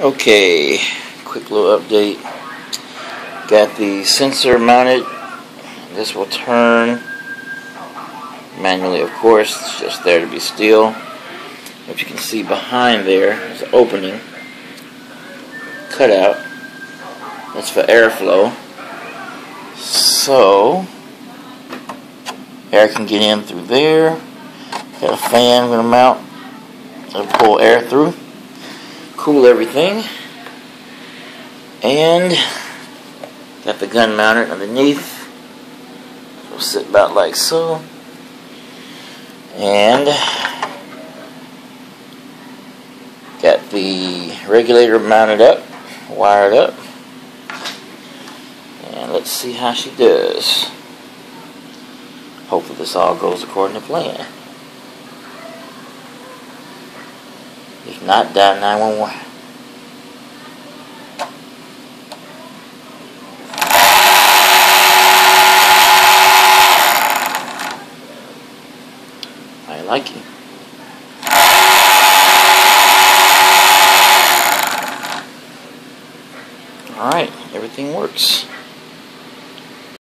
Okay, quick little update. Got the sensor mounted. This will turn manually, of course. It's just there to be still. If you can see behind there's an opening, cutout. That's for airflow. So, air can get in through there. Got a fan I'm going to mount. It'll pull air through cool everything. And got the gun mounted underneath. It'll sit about like so. And got the regulator mounted up, wired up. And let's see how she does. Hopefully this all goes according to plan. If not, dial 911. I like it. Alright, everything works.